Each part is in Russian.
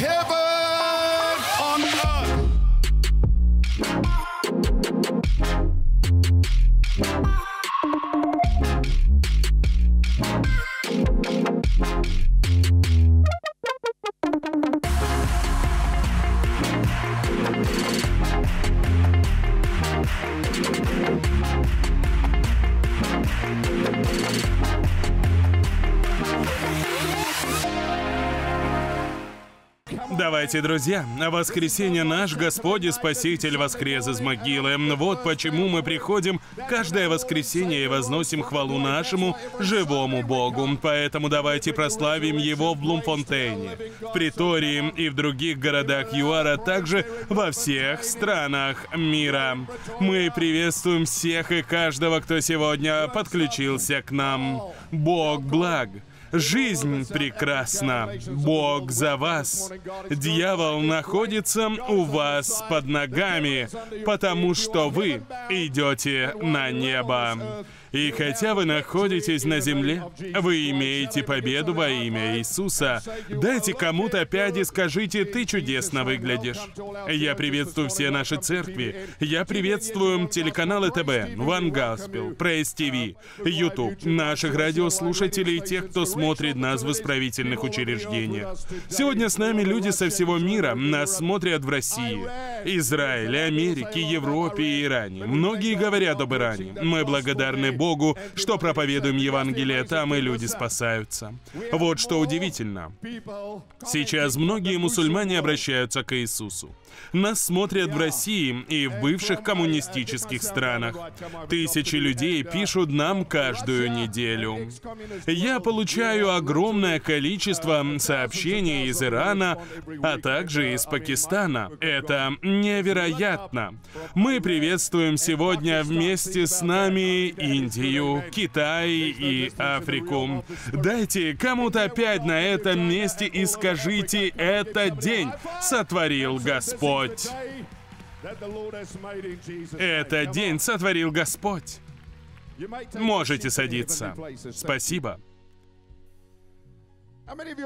heaven Давайте, друзья, воскресенье наш Господь и Спаситель воскрес из могилы. Вот почему мы приходим каждое воскресенье и возносим хвалу нашему живому Богу. Поэтому давайте прославим Его в Блумфонтейне, в Притории и в других городах ЮАРа, также во всех странах мира. Мы приветствуем всех и каждого, кто сегодня подключился к нам. Бог благ. Жизнь прекрасна. Бог за вас. Дьявол находится у вас под ногами, потому что вы идете на небо. И хотя вы находитесь на земле, вы имеете победу во имя Иисуса. Дайте кому-то пять и скажите, ты чудесно выглядишь. Я приветствую все наши церкви. Я приветствую телеканалы ТБ, One Gospel, Praise TV, YouTube, наших радиослушателей и тех, кто смотрит нас в исправительных учреждениях. Сегодня с нами люди со всего мира. Нас смотрят в России, Израиле, Америке, Европе и Иране. Многие говорят об Иране. Мы благодарны Богу, что проповедуем Евангелие там, и люди спасаются. Вот что удивительно. Сейчас многие мусульмане обращаются к Иисусу. Нас смотрят в России и в бывших коммунистических странах. Тысячи людей пишут нам каждую неделю. Я получаю огромное количество сообщений из Ирана, а также из Пакистана. Это невероятно. Мы приветствуем сегодня вместе с нами Индию, Китай и Африку. Дайте кому-то опять на этом месте и скажите, этот день сотворил Господь. Этот день сотворил Господь. Можете садиться. Спасибо.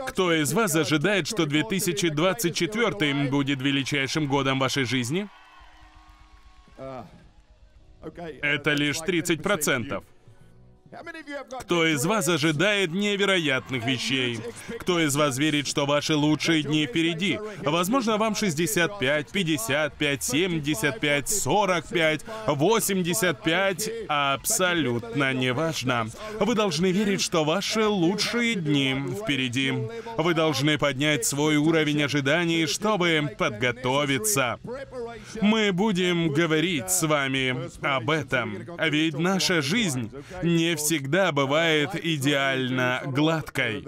Кто из вас ожидает, что 2024 будет величайшим годом вашей жизни? Это лишь 30%. Кто из вас ожидает невероятных вещей? Кто из вас верит, что ваши лучшие дни впереди? Возможно, вам 65, 55, 75, 45, 85. Абсолютно неважно. Вы должны верить, что ваши лучшие дни впереди. Вы должны поднять свой уровень ожиданий, чтобы подготовиться. Мы будем говорить с вами об этом. Ведь наша жизнь не всегда бывает идеально гладкой.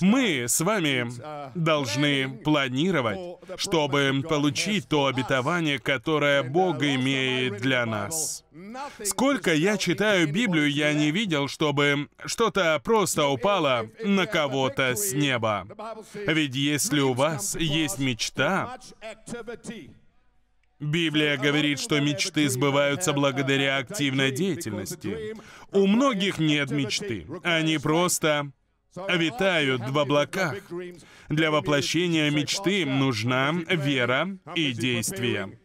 Мы с вами должны планировать, чтобы получить то обетование, которое Бог имеет для нас. Сколько я читаю Библию, я не видел, чтобы что-то просто упало на кого-то с неба. Ведь если у вас есть мечта, Библия говорит, что мечты сбываются благодаря активной деятельности. У многих нет мечты. Они просто витают в облаках. Для воплощения мечты нужна вера и действие.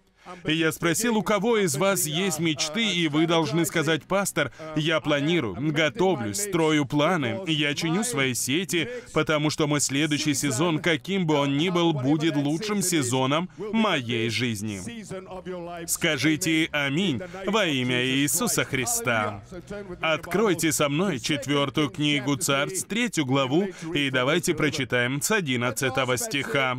И я спросил, у кого из вас есть мечты, и вы должны сказать, пастор, я планирую, готовлюсь, строю планы, я чиню свои сети, потому что мой следующий сезон, каким бы он ни был, будет лучшим сезоном моей жизни. Скажите «Аминь» во имя Иисуса Христа. Откройте со мной четвертую книгу Царств, третью главу, и давайте прочитаем с 11 стиха.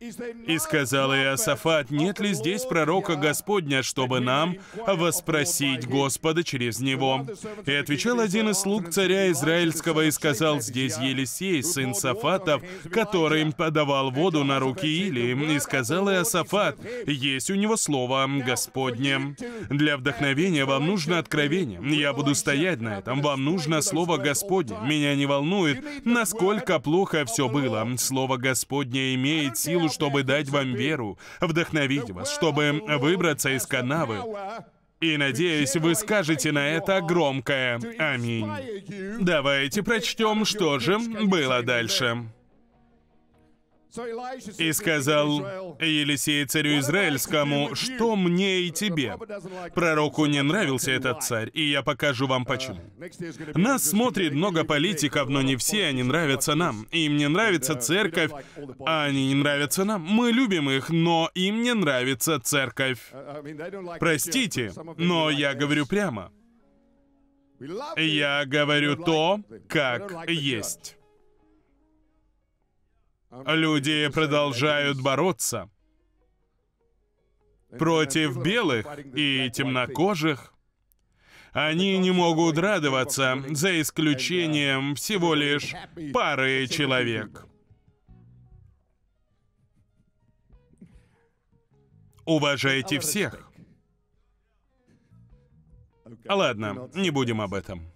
И сказал Иосафат, нет ли здесь пророка Господня, чтобы нам воспросить Господа через него? И отвечал один из слуг царя Израильского и сказал, здесь Елисей, сын Сафатов, который им подавал воду на руки Или. И сказал Иосафат, есть у него слово Господне. Для вдохновения вам нужно откровение. Я буду стоять на этом. Вам нужно слово Господне. Меня не волнует, насколько плохо все было. Слово Господне имеет силу чтобы дать вам веру, вдохновить вас, чтобы выбраться из канавы. И надеюсь, вы скажете на это громкое «Аминь». Давайте прочтем, что же было дальше. И сказал Елисей царю Израильскому, что мне и тебе. Пророку не нравился этот царь, и я покажу вам почему. Нас смотрит много политиков, но не все они нравятся нам. Им не нравится церковь, а они не нравятся нам. Мы любим их, но им не нравится церковь. Простите, но я говорю прямо. Я говорю то, как есть. Люди продолжают бороться против белых и темнокожих. Они не могут радоваться, за исключением всего лишь пары человек. Уважайте всех. Ладно, не будем об этом.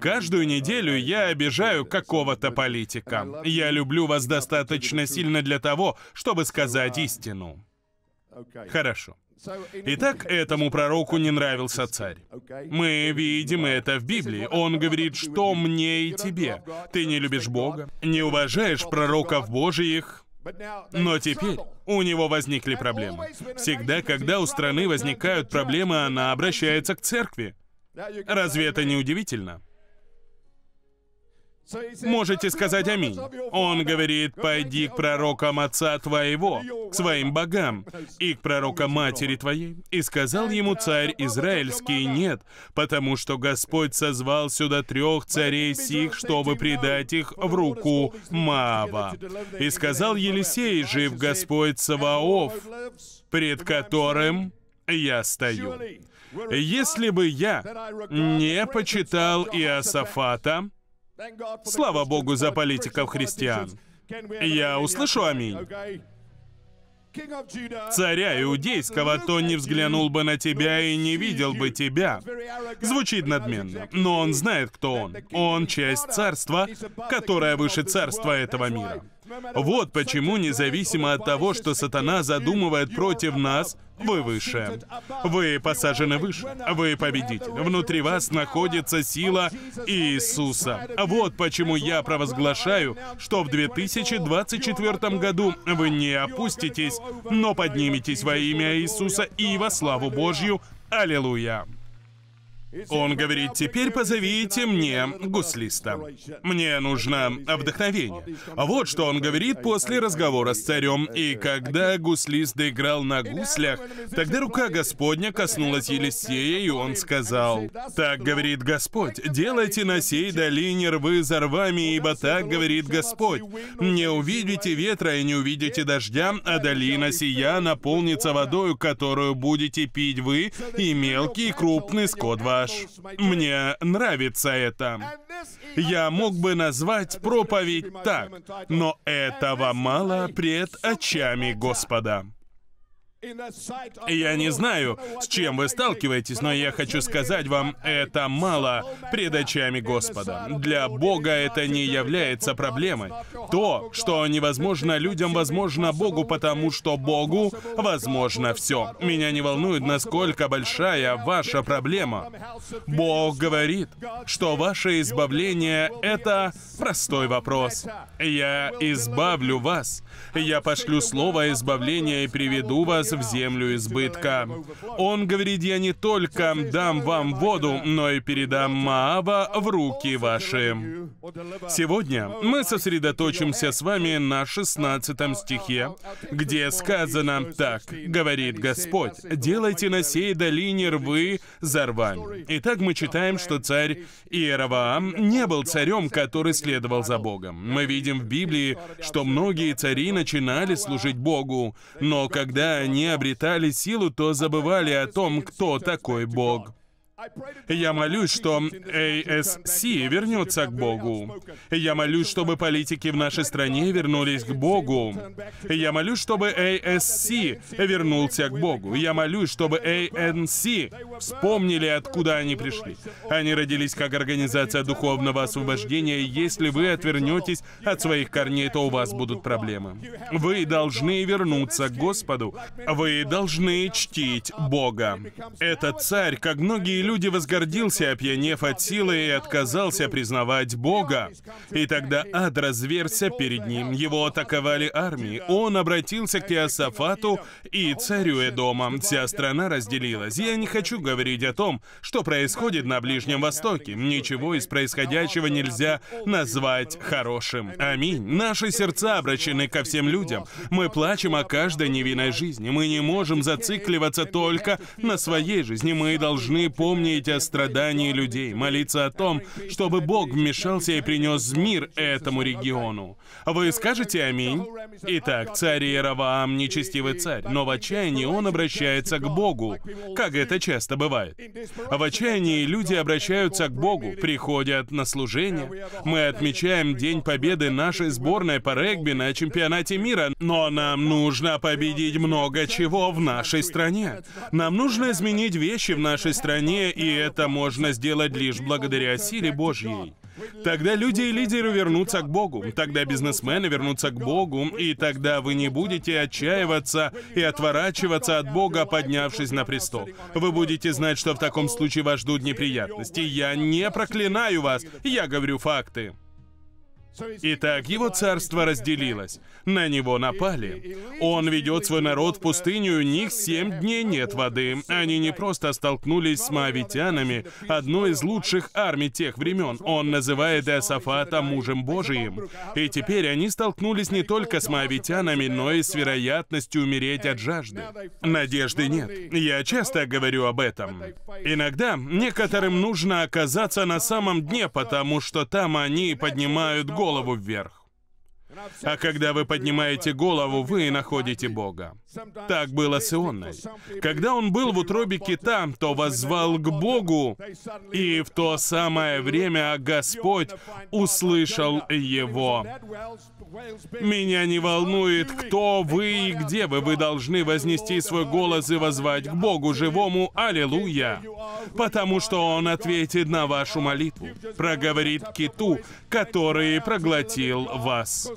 Каждую неделю я обижаю какого-то политика. Я люблю вас достаточно сильно для того, чтобы сказать истину. Хорошо. Итак, этому пророку не нравился царь. Мы видим это в Библии. Он говорит, что мне и тебе. Ты не любишь Бога, не уважаешь пророков Божиих, но теперь у него возникли проблемы. Всегда, когда у страны возникают проблемы, она обращается к церкви. Разве это не удивительно? Можете сказать аминь. Он говорит, пойди к пророкам отца твоего, к своим богам, и к пророкам матери твоей. И сказал ему царь израильский, нет, потому что Господь созвал сюда трех царей сих, чтобы предать их в руку Маава. И сказал Елисей, жив Господь Саваоф, пред которым я стою. Если бы я не почитал Иосафата, слава Богу за политиков христиан, я услышу аминь. Царя иудейского, то не взглянул бы на тебя и не видел бы тебя. Звучит надменно, но он знает, кто он. Он часть царства, которое выше царства этого мира. Вот почему, независимо от того, что сатана задумывает против нас, вы выше. Вы посажены выше. Вы победитель. Внутри вас находится сила Иисуса. Вот почему я провозглашаю, что в 2024 году вы не опуститесь, но подниметесь во имя Иисуса и во славу Божью. Аллилуйя. Он говорит, теперь позовите мне гуслиста. Мне нужно вдохновение. Вот что он говорит после разговора с царем. И когда гуслист доиграл на гуслях, тогда рука Господня коснулась Елисея, и он сказал, «Так говорит Господь, делайте на сей долине рвы за рвами, ибо так говорит Господь. Не увидите ветра и не увидите дождя, а долина сия наполнится водою, которую будете пить вы, и мелкий и крупный скот ваш ваш. Мне нравится это. Я мог бы назвать проповедь так, но этого мало пред очами Господа. Я не знаю, с чем вы сталкиваетесь, но я хочу сказать вам, это мало пред очами Господа. Для Бога это не является проблемой. То, что невозможно людям, возможно Богу, потому что Богу возможно все. Меня не волнует, насколько большая ваша проблема. Бог говорит, что ваше избавление — это простой вопрос. Я избавлю вас. Я пошлю слово избавления и приведу вас в землю избытка. Он говорит, я не только дам вам воду, но и передам Маава в руки ваши. Сегодня мы сосредоточимся с вами на 16 стихе, где сказано так, говорит Господь, делайте на сей долине рвы за рвами. Итак, мы читаем, что царь Иераваам не был царем, который следовал за Богом. Мы видим в Библии, что многие цари начинали служить Богу, но когда они обретали силу, то забывали о том, кто такой Бог. Я молюсь, что ASC вернется к Богу. Я молюсь, чтобы политики в нашей стране вернулись к Богу. Я молюсь, чтобы ASC вернулся к Богу. Я молюсь, чтобы ANC вспомнили, откуда они пришли. Они родились как организация духовного освобождения, если вы отвернетесь от своих корней, то у вас будут проблемы. Вы должны вернуться к Господу. Вы должны чтить Бога. Этот царь, как многие люди, люди возгордился, опьянев от силы, и отказался признавать Бога. И тогда ад разверся перед ним. Его атаковали армии. Он обратился к Иосафату и царю Эдома. Вся страна разделилась. Я не хочу говорить о том, что происходит на Ближнем Востоке. Ничего из происходящего нельзя назвать хорошим. Аминь. Наши сердца обращены ко всем людям. Мы плачем о каждой невинной жизни. Мы не можем зацикливаться только на своей жизни. Мы должны помнить о страдании людей, молиться о том, чтобы Бог вмешался и принес мир этому региону. Вы скажете аминь? Итак, царь Иераваам нечестивый царь, но в отчаянии он обращается к Богу, как это часто бывает. В отчаянии люди обращаются к Богу, приходят на служение. Мы отмечаем День Победы нашей сборной по регби на чемпионате мира, но нам нужно победить много чего в нашей стране. Нам нужно изменить вещи в нашей стране, и это можно сделать лишь благодаря силе Божьей. Тогда люди и лидеры вернутся к Богу, тогда бизнесмены вернутся к Богу, и тогда вы не будете отчаиваться и отворачиваться от Бога, поднявшись на престол. Вы будете знать, что в таком случае вас ждут неприятности. Я не проклинаю вас, я говорю факты. Итак, его царство разделилось. На него напали. Он ведет свой народ в пустыню, у них семь дней нет воды. Они не просто столкнулись с маавитянами, одной из лучших армий тех времен. Он называет Иосафата мужем Божиим. И теперь они столкнулись не только с маавитянами, но и с вероятностью умереть от жажды. Надежды нет. Я часто говорю об этом. Иногда некоторым нужно оказаться на самом дне, потому что там они поднимают голову голову вверх. А когда вы поднимаете голову, вы находите Бога. Так было с Ионой. Когда он был в утробе кита, то воззвал к Богу, и в то самое время Господь услышал его. Меня не волнует, кто вы и где вы. Вы должны вознести свой голос и возвать к Богу живому «Аллилуйя», потому что Он ответит на вашу молитву, проговорит киту, который проглотил вас.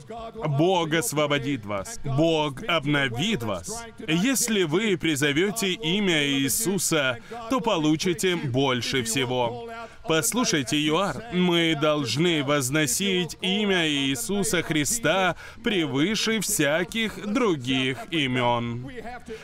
Бог освободит вас. Бог обновит вас. Если вы призовете имя Иисуса, то получите больше всего. Послушайте, ЮАР, мы должны возносить имя Иисуса Христа превыше всяких других имен.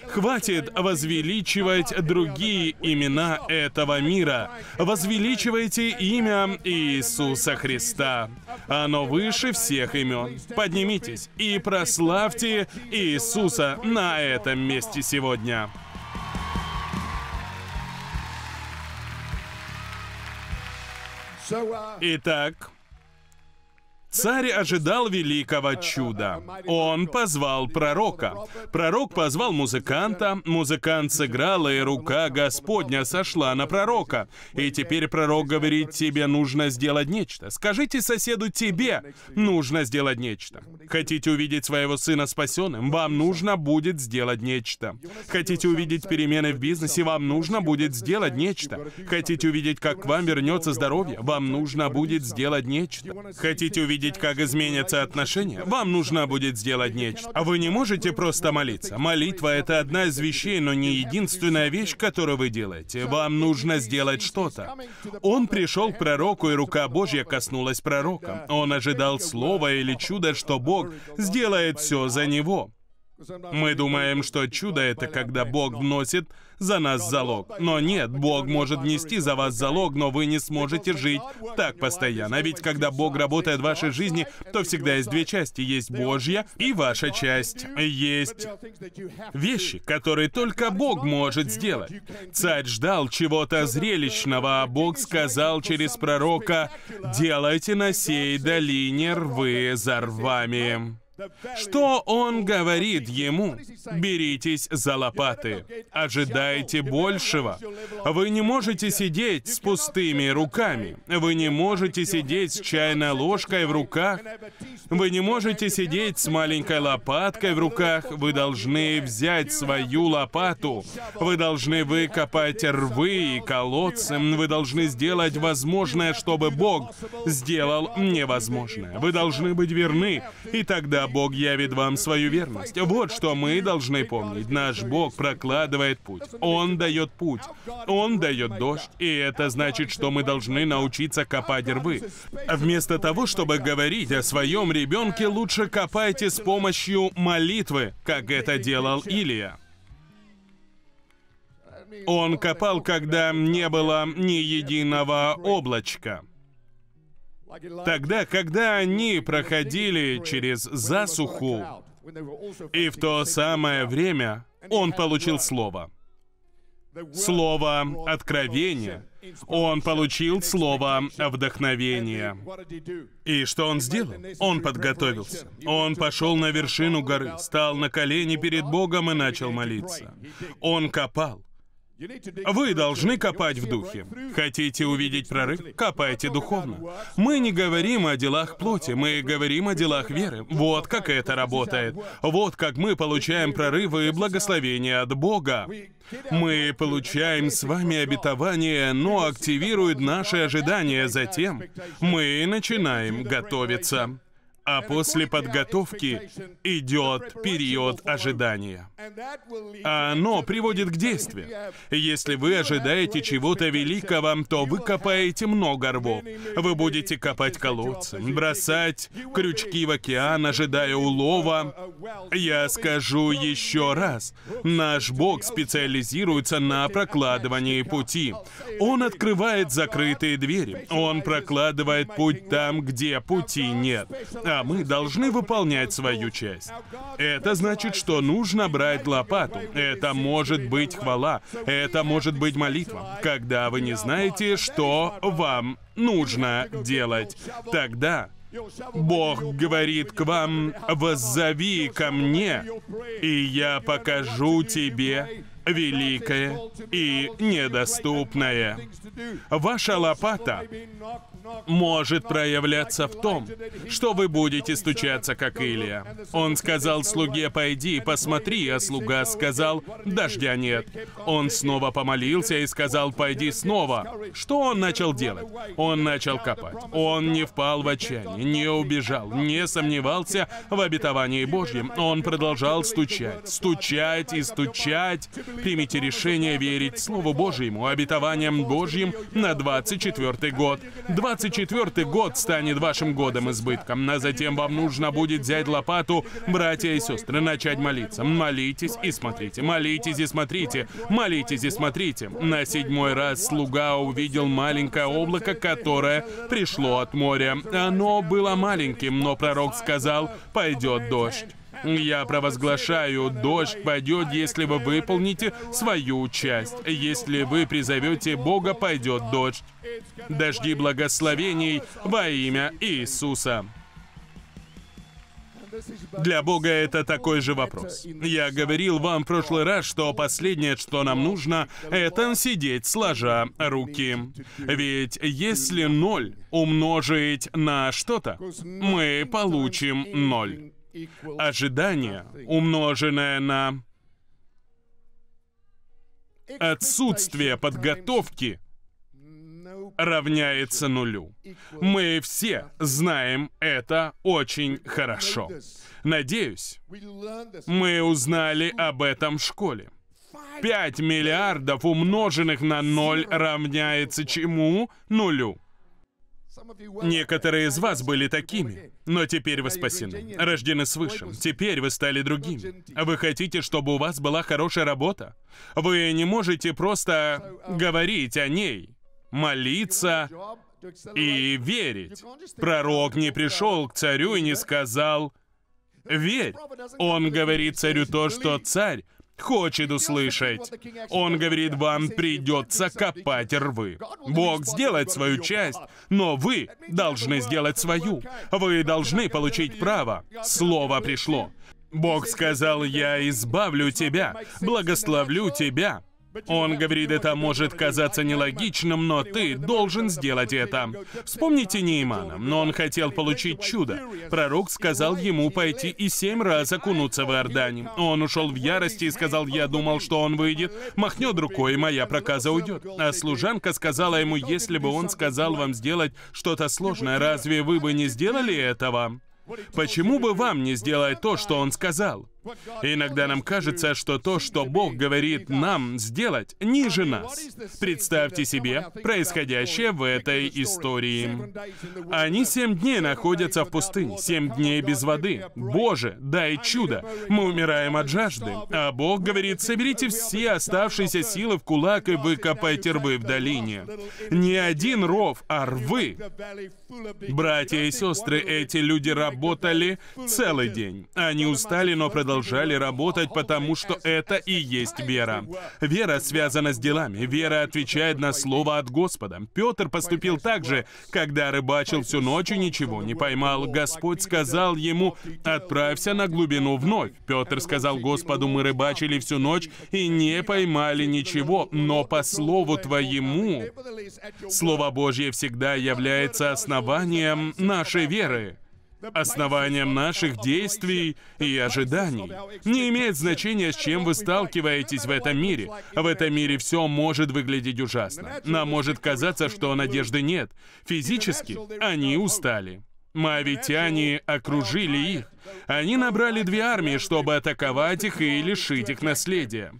Хватит возвеличивать другие имена этого мира. Возвеличивайте имя Иисуса Христа. Оно выше всех имен. Поднимитесь и прославьте Иисуса на этом месте сегодня. Итак, Царь ожидал великого чуда. Он позвал пророка. Пророк позвал музыканта, музыкант сыграл, и рука Господня сошла на пророка. И теперь пророк говорит, тебе нужно сделать нечто. Скажите соседу, тебе нужно сделать нечто. Хотите увидеть своего сына спасенным? Вам нужно будет сделать нечто. Хотите увидеть перемены в бизнесе? Вам нужно будет сделать нечто. Хотите увидеть, как к вам вернется здоровье? Вам нужно будет сделать нечто. Хотите увидеть увидеть, как изменятся отношения, вам нужно будет сделать нечто. А вы не можете просто молиться. Молитва — это одна из вещей, но не единственная вещь, которую вы делаете. Вам нужно сделать что-то. Он пришел к пророку, и рука Божья коснулась пророка. Он ожидал слова или чуда, что Бог сделает все за него. Мы думаем, что чудо — это когда Бог вносит за нас залог. Но нет, Бог может внести за вас залог, но вы не сможете жить так постоянно. Ведь когда Бог работает в вашей жизни, то всегда есть две части. Есть Божья и ваша часть. Есть вещи, которые только Бог может сделать. Царь ждал чего-то зрелищного, а Бог сказал через пророка, «Делайте на сей долине рвы за рвами». Что он говорит ему? Беритесь за лопаты. Ожидайте большего. Вы не можете сидеть с пустыми руками. Вы не можете сидеть с чайной ложкой в руках. Вы не можете сидеть с маленькой лопаткой в руках. Вы должны взять свою лопату. Вы должны выкопать рвы и колодцы. Вы должны сделать возможное, чтобы Бог сделал невозможное. Вы должны быть верны, и тогда тогда Бог явит вам свою верность. Вот что мы должны помнить. Наш Бог прокладывает путь. Он дает путь. Он дает дождь. И это значит, что мы должны научиться копать рвы. Вместо того, чтобы говорить о своем ребенке, лучше копайте с помощью молитвы, как это делал Илия. Он копал, когда не было ни единого облачка. Тогда, когда они проходили через засуху, и в то самое время он получил слово. Слово откровения. Он получил слово вдохновения. И что он сделал? Он подготовился. Он пошел на вершину горы, стал на колени перед Богом и начал молиться. Он копал. Вы должны копать в духе. Хотите увидеть прорыв? Копайте духовно. Мы не говорим о делах плоти, мы говорим о делах веры. Вот как это работает. Вот как мы получаем прорывы и благословения от Бога. Мы получаем с вами обетование, но активирует наши ожидания. Затем мы начинаем готовиться а после подготовки идет период ожидания. Оно приводит к действию. Если вы ожидаете чего-то великого, то вы копаете много рвов. Вы будете копать колодцы, бросать крючки в океан, ожидая улова. Я скажу еще раз. Наш Бог специализируется на прокладывании пути. Он открывает закрытые двери. Он прокладывает путь там, где пути нет а мы должны выполнять свою часть. Это значит, что нужно брать лопату. Это может быть хвала. Это может быть молитва. Когда вы не знаете, что вам нужно делать, тогда Бог говорит к вам, «Воззови ко мне, и я покажу тебе великое и недоступное». Ваша лопата может проявляться в том, что вы будете стучаться, как Илия. Он сказал слуге, пойди, посмотри, а слуга сказал, дождя нет. Он снова помолился и сказал, пойди снова. Что он начал делать? Он начал копать. Он не впал в отчаяние, не убежал, не сомневался в обетовании Божьем. Он продолжал стучать, стучать и стучать. Примите решение верить Слову Божьему, обетованиям Божьим на 24 год. 24 год станет вашим годом избытком, а затем вам нужно будет взять лопату, братья и сестры, начать молиться. Молитесь и смотрите, молитесь и смотрите, молитесь и смотрите. На седьмой раз слуга увидел маленькое облако, которое пришло от моря. Оно было маленьким, но пророк сказал, пойдет дождь. Я провозглашаю, дождь пойдет, если вы выполните свою часть. Если вы призовете Бога, пойдет дождь. Дожди благословений во имя Иисуса. Для Бога это такой же вопрос. Я говорил вам в прошлый раз, что последнее, что нам нужно, это сидеть сложа руки. Ведь если ноль умножить на что-то, мы получим ноль. Ожидание, умноженное на отсутствие подготовки, равняется нулю. Мы все знаем это очень хорошо. Надеюсь, мы узнали об этом в школе. 5 миллиардов умноженных на ноль равняется чему? Нулю. Некоторые из вас были такими, но теперь вы спасены, рождены свыше. Теперь вы стали другими. Вы хотите, чтобы у вас была хорошая работа? Вы не можете просто говорить о ней, молиться и верить. Пророк не пришел к царю и не сказал «Верь». Он говорит царю то, что царь хочет услышать. Он говорит, вам придется копать рвы. Бог сделает свою часть, но вы должны сделать свою. Вы должны получить право. Слово пришло. Бог сказал, я избавлю тебя, благословлю тебя. Он говорит, это может казаться нелогичным, но ты должен сделать это. Вспомните Неймана, но он хотел получить чудо. Пророк сказал ему пойти и семь раз окунуться в Иордане. Он ушел в ярости и сказал, я думал, что он выйдет, махнет рукой, и моя проказа уйдет. А служанка сказала ему, если бы он сказал вам сделать что-то сложное, разве вы бы не сделали этого? Почему бы вам не сделать то, что Он сказал? Иногда нам кажется, что то, что Бог говорит нам сделать, ниже нас. Представьте себе происходящее в этой истории. Они семь дней находятся в пустыне, семь дней без воды. Боже, дай чудо! Мы умираем от жажды. А Бог говорит, соберите все оставшиеся силы в кулак и выкопайте рвы в долине. Не один ров, а рвы. Братья и сестры, эти люди работали целый день. Они устали, но продолжали работать, потому что это и есть вера. Вера связана с делами. Вера отвечает на слово от Господа. Петр поступил так же, когда рыбачил всю ночь и ничего не поймал. Господь сказал ему, отправься на глубину вновь. Петр сказал Господу, мы рыбачили всю ночь и не поймали ничего, но по слову твоему, Слово Божье всегда является основанием нашей веры основанием наших действий и ожиданий. Не имеет значения, с чем вы сталкиваетесь в этом мире. В этом мире все может выглядеть ужасно. Нам может казаться, что надежды нет. Физически они устали. Моавитяне окружили их. Они набрали две армии, чтобы атаковать их и лишить их наследия.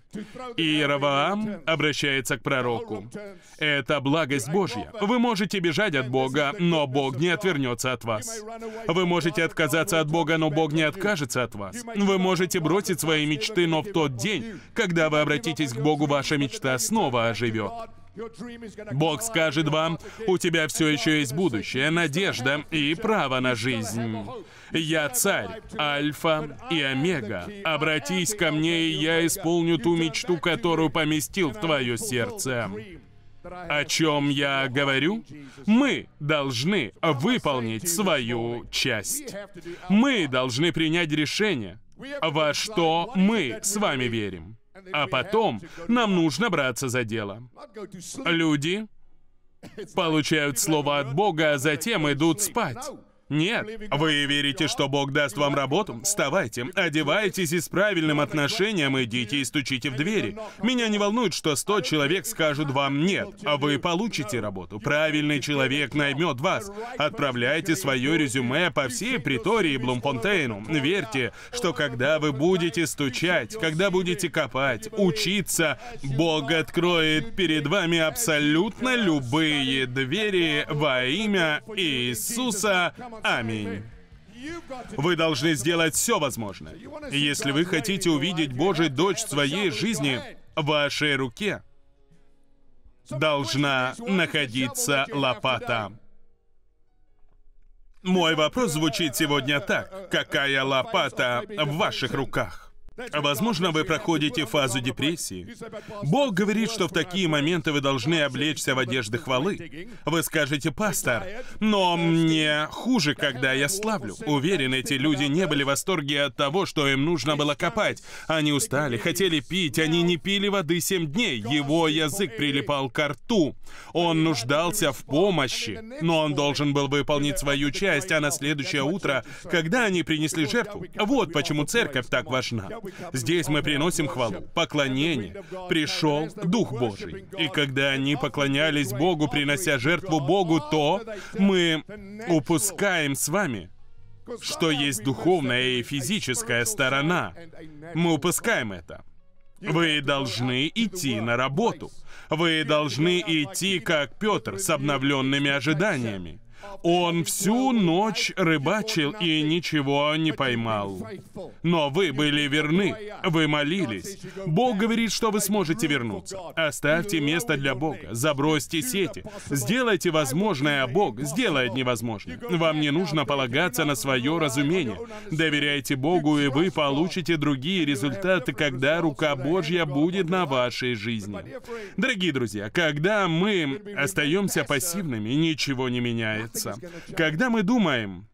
И Иераваам обращается к пророку. «Это благость Божья. Вы можете бежать от Бога, но Бог не отвернется от вас. Вы можете отказаться от Бога, но Бог не откажется от вас. Вы можете бросить свои мечты, но в тот день, когда вы обратитесь к Богу, ваша мечта снова оживет. Бог скажет вам, у тебя все еще есть будущее, надежда и право на жизнь. Я царь, альфа и омега. Обратись ко мне, и я исполню ту мечту, которую поместил в твое сердце. О чем я говорю? Мы должны выполнить свою часть. Мы должны принять решение, во что мы с вами верим. А потом нам нужно браться за дело. Люди получают слово от Бога, а затем идут спать. Нет. Вы верите, что Бог даст вам работу? Вставайте, одевайтесь и с правильным отношением идите и стучите в двери. Меня не волнует, что сто человек скажут вам «нет», а вы получите работу. Правильный человек наймет вас. Отправляйте свое резюме по всей притории Блумфонтейну. Верьте, что когда вы будете стучать, когда будете копать, учиться, Бог откроет перед вами абсолютно любые двери во имя Иисуса Аминь. Вы должны сделать все возможное. Если вы хотите увидеть Божий дочь в своей жизни, в вашей руке должна находиться лопата. Мой вопрос звучит сегодня так. Какая лопата в ваших руках? Возможно, вы проходите фазу депрессии. Бог говорит, что в такие моменты вы должны облечься в одежды хвалы. Вы скажете, пастор, но мне хуже, когда я славлю. Уверен, эти люди не были в восторге от того, что им нужно было копать. Они устали, хотели пить, они не пили воды семь дней. Его язык прилипал к рту. Он нуждался в помощи, но он должен был выполнить свою часть, а на следующее утро, когда они принесли жертву, вот почему церковь так важна. Здесь мы приносим хвалу, поклонение. Пришел Дух Божий. И когда они поклонялись Богу, принося жертву Богу, то мы упускаем с вами что есть духовная и физическая сторона. Мы упускаем это. Вы должны идти на работу. Вы должны идти, как Петр, с обновленными ожиданиями. Он всю ночь рыбачил и ничего не поймал. Но вы были верны, вы молились. Бог говорит, что вы сможете вернуться. Оставьте место для Бога, забросьте сети, сделайте возможное, а Бог сделает невозможное. Вам не нужно полагаться на свое разумение. Доверяйте Богу, и вы получите другие результаты, когда рука Божья будет на вашей жизни. Дорогие друзья, когда мы остаемся пассивными, ничего не меняется меняется. Когда мы думаем,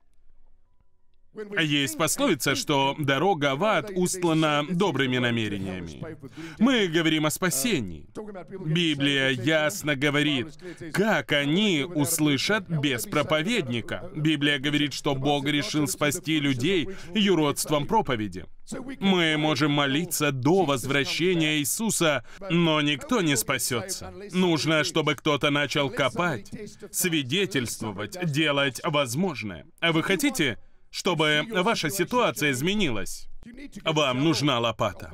есть пословица, что дорога в ад устлана добрыми намерениями. Мы говорим о спасении. Библия ясно говорит, как они услышат без проповедника. Библия говорит, что Бог решил спасти людей юродством проповеди. Мы можем молиться до возвращения Иисуса, но никто не спасется. Нужно, чтобы кто-то начал копать, свидетельствовать, делать возможное. А вы хотите чтобы ваша ситуация изменилась. Вам нужна лопата.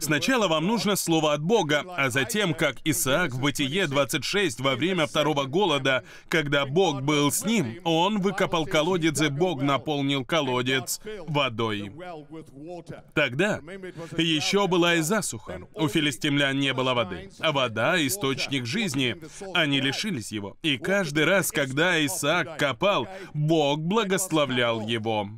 Сначала вам нужно слово от Бога, а затем, как Исаак в Бытие 26 во время второго голода, когда Бог был с ним, он выкопал колодец, и Бог наполнил колодец водой. Тогда еще была и засуха. У филистимлян не было воды. А вода — источник жизни. Они лишились его. И каждый раз, когда Исаак копал, Бог благословлял его.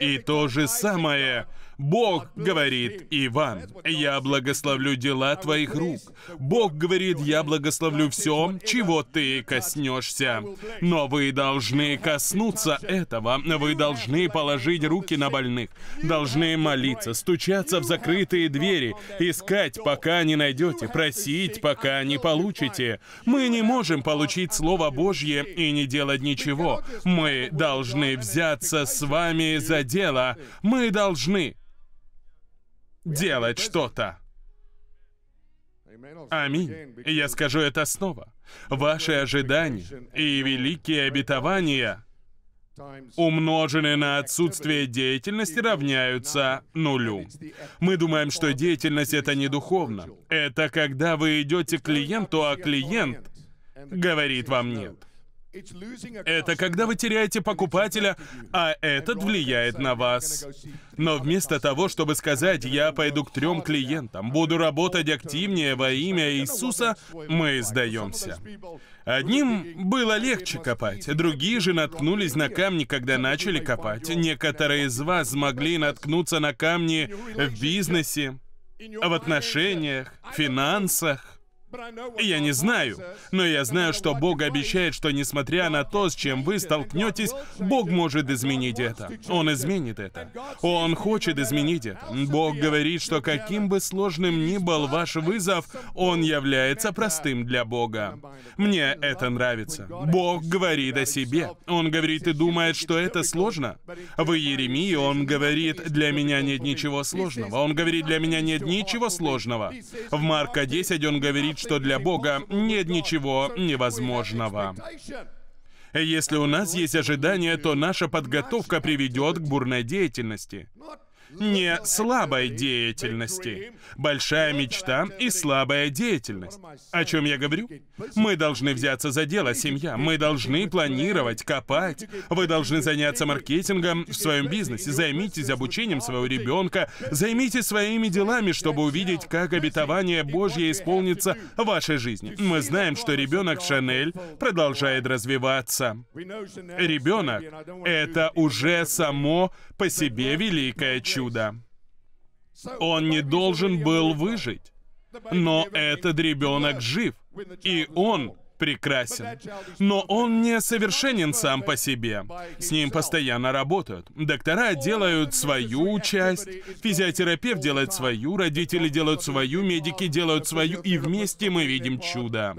И то же самое Бог говорит и вам, я благословлю дела твоих рук. Бог говорит, я благословлю все, чего ты коснешься. Но вы должны коснуться этого. Вы должны положить руки на больных. Должны молиться, стучаться в закрытые двери, искать, пока не найдете, просить, пока не получите. Мы не можем получить Слово Божье и не делать ничего. Мы должны взяться с вами за дело. Мы должны делать что-то. Аминь. Я скажу это снова. Ваши ожидания и великие обетования, умноженные на отсутствие деятельности, равняются нулю. Мы думаем, что деятельность — это не духовно. Это когда вы идете к клиенту, а клиент говорит вам «нет». Это когда вы теряете покупателя, а этот влияет на вас. Но вместо того, чтобы сказать, я пойду к трем клиентам, буду работать активнее во имя Иисуса, мы сдаемся. Одним было легче копать, другие же наткнулись на камни, когда начали копать. Некоторые из вас смогли наткнуться на камни в бизнесе, в отношениях, финансах, я не знаю, но я знаю, что Бог обещает, что несмотря на то, с чем вы столкнетесь, Бог может изменить это. Он изменит это. Он хочет изменить это. Бог говорит, что каким бы сложным ни был ваш вызов, он является простым для Бога. Мне это нравится. Бог говорит о себе. Он говорит и думает, что это сложно. В Еремии он говорит, для меня нет ничего сложного. Он говорит, для меня нет ничего сложного. В Марка 10 он говорит, что для Бога нет ничего невозможного. Если у нас есть ожидания, то наша подготовка приведет к бурной деятельности не слабой деятельности. Большая мечта и слабая деятельность. О чем я говорю? Мы должны взяться за дело, семья. Мы должны планировать, копать. Вы должны заняться маркетингом в своем бизнесе. Займитесь обучением своего ребенка. Займитесь своими делами, чтобы увидеть, как обетование Божье исполнится в вашей жизни. Мы знаем, что ребенок Шанель продолжает развиваться. Ребенок — это уже само по себе великое чудо. Он не должен был выжить. Но этот ребенок жив, и он прекрасен. Но он не совершенен сам по себе. С ним постоянно работают. Доктора делают свою часть, физиотерапевт делает свою, родители делают свою, медики делают свою, и вместе мы видим чудо.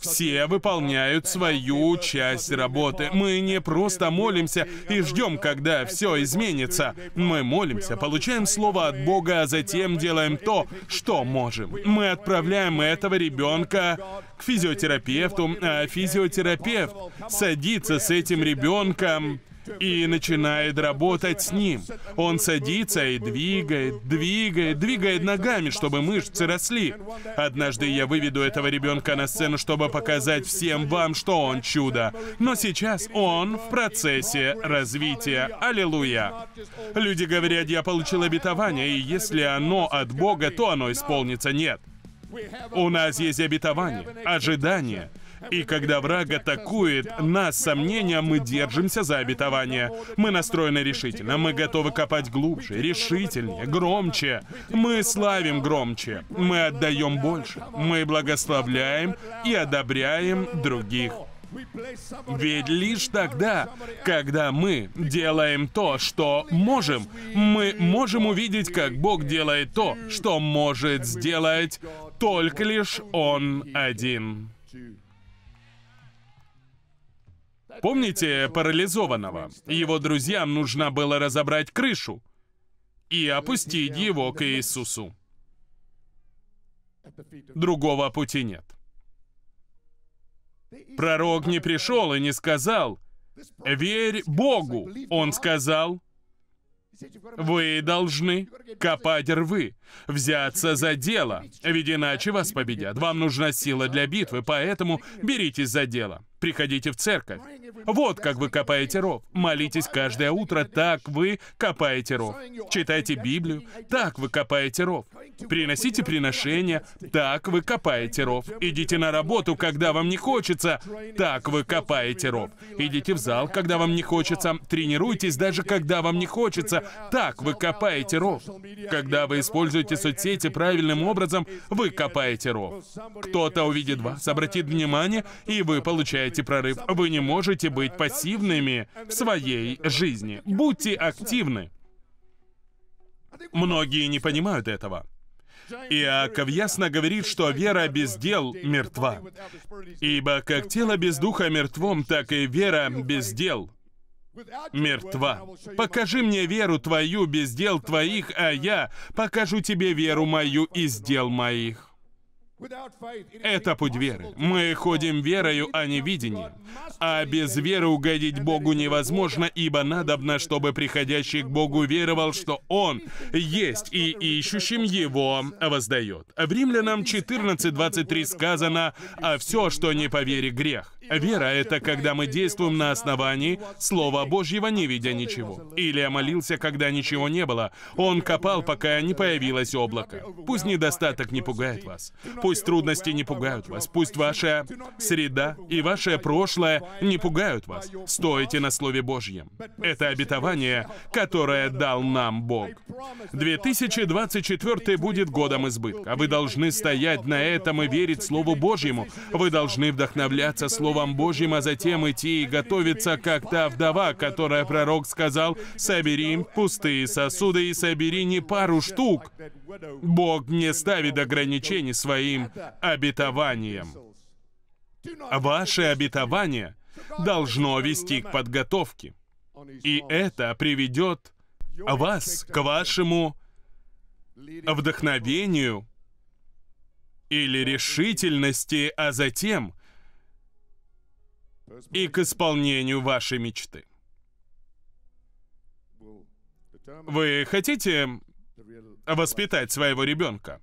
Все выполняют свою часть работы. Мы не просто молимся и ждем, когда все изменится. Мы молимся, получаем слово от Бога, а затем делаем то, что можем. Мы отправляем этого ребенка к физиотерапевту, а физиотерапевт садится с этим ребенком и начинает работать с ним. Он садится и двигает, двигает, двигает ногами, чтобы мышцы росли. Однажды я выведу этого ребенка на сцену, чтобы показать всем вам, что он чудо. Но сейчас он в процессе развития. Аллилуйя. Люди говорят, я получил обетование, и если оно от Бога, то оно исполнится. Нет. У нас есть обетование, ожидание. И когда враг атакует нас сомнением, мы держимся за обетование. Мы настроены решительно, мы готовы копать глубже, решительнее, громче. Мы славим громче, мы отдаем больше, мы благословляем и одобряем других. Ведь лишь тогда, когда мы делаем то, что можем, мы можем увидеть, как Бог делает то, что может сделать только лишь Он один. Помните парализованного? Его друзьям нужно было разобрать крышу и опустить его к Иисусу. Другого пути нет. Пророк не пришел и не сказал, Верь Богу, он сказал. Вы должны копать рвы, взяться за дело, ведь иначе вас победят. Вам нужна сила для битвы, поэтому беритесь за дело. Приходите в церковь. Вот как вы копаете ров. Молитесь каждое утро, так вы копаете ров. Читайте Библию, так вы копаете ров. Приносите приношения, так вы копаете ров. Идите на работу, когда вам не хочется, так вы копаете ров. Идите в зал, когда вам не хочется. Тренируйтесь даже когда вам не хочется, так вы копаете ров. Когда вы используете соцсети правильным образом, вы копаете ров. Кто-то увидит вас, обратит внимание, и вы получаете прорыв. Вы не можете быть пассивными в своей жизни. Будьте активны. Многие не понимают этого. Иаков ясно говорит, что вера без дел мертва. Ибо как тело без духа мертвом, так и вера без дел мертва. Покажи мне веру твою без дел твоих, а я покажу тебе веру мою из дел моих. Это путь веры. Мы ходим верою, а не видением. А без веры угодить Богу невозможно, ибо надобно, чтобы приходящий к Богу веровал, что Он есть, и ищущим Его воздает. В Римлянам 14.23 сказано, «А все, что не по вере, грех». Вера — это когда мы действуем на основании Слова Божьего, не видя ничего. Илия молился, когда ничего не было. Он копал, пока не появилось облако. Пусть недостаток не пугает вас. Пусть трудности не пугают вас. Пусть ваша среда и ваше прошлое не пугают вас. Стойте на Слове Божьем. Это обетование, которое дал нам Бог. 2024 будет годом избытка. Вы должны стоять на этом и верить Слову Божьему. Вы должны вдохновляться Словом Божьим, а затем идти и готовиться, как та вдова, которая пророк сказал, «Собери пустые сосуды и собери не пару штук». Бог не ставит ограничений своим обетованиям. Ваше обетование должно вести к подготовке. И это приведет вас к вашему вдохновению или решительности, а затем и к исполнению вашей мечты. Вы хотите воспитать своего ребенка?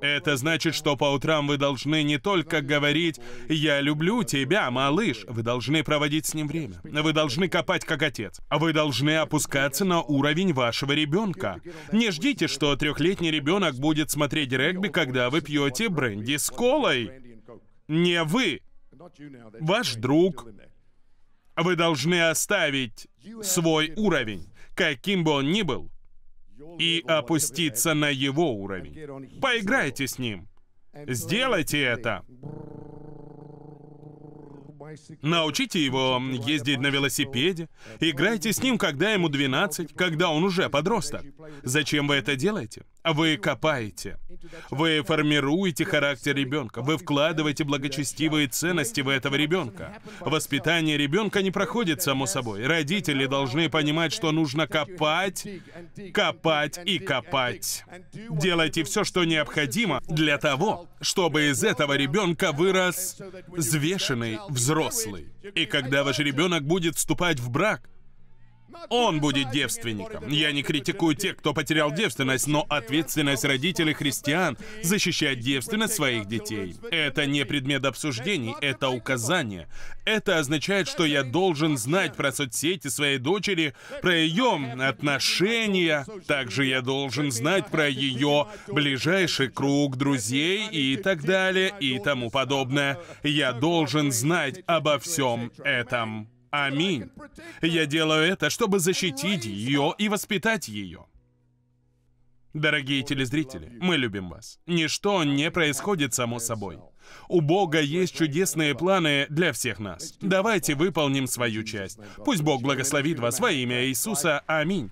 Это значит, что по утрам вы должны не только говорить «Я люблю тебя, малыш», вы должны проводить с ним время. Вы должны копать как отец. Вы должны опускаться на уровень вашего ребенка. Не ждите, что трехлетний ребенок будет смотреть регби, когда вы пьете бренди с колой. Не вы. Ваш друг. Вы должны оставить свой уровень, каким бы он ни был, и опуститься на его уровень. Поиграйте с ним. Сделайте это. Научите его ездить на велосипеде. Играйте с ним, когда ему 12, когда он уже подросток. Зачем вы это делаете? Вы копаете. Вы формируете характер ребенка. Вы вкладываете благочестивые ценности в этого ребенка. Воспитание ребенка не проходит само собой. Родители должны понимать, что нужно копать, копать и копать. Делайте все, что необходимо для того, чтобы из этого ребенка вырос взвешенный взрослый. И когда ваш ребенок будет вступать в брак, он будет девственником. Я не критикую тех, кто потерял девственность, но ответственность родителей христиан защищать девственность своих детей. Это не предмет обсуждений, это указание. Это означает, что я должен знать про соцсети своей дочери, про ее отношения. Также я должен знать про ее ближайший круг друзей и так далее и тому подобное. Я должен знать обо всем этом. Аминь. Я делаю это, чтобы защитить ее и воспитать ее. Дорогие телезрители, мы любим вас. Ничто не происходит само собой. У Бога есть чудесные планы для всех нас. Давайте выполним свою часть. Пусть Бог благословит вас во имя Иисуса. Аминь.